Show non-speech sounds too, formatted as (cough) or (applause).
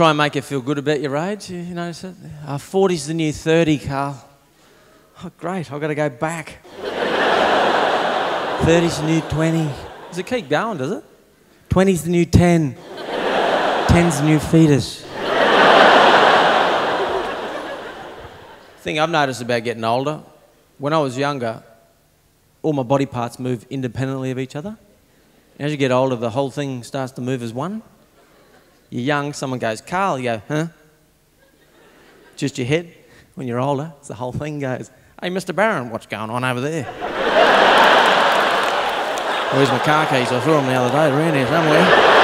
Try and make you feel good about your age. You notice it? Uh, 40's the new 30, Carl. Oh, great. I've got to go back. (laughs) 30's the new 20. Does it keep going, does it? 20's the new 10. 10's the new fetus. thing I've noticed about getting older, when I was younger, all my body parts move independently of each other. As you get older, the whole thing starts to move as one. You're young, someone goes, Carl, you go, huh? Just your head. When you're older, it's the whole thing goes, hey, Mr. Barron, what's going on over there? Where's my car keys? I saw them the other day, around here somewhere.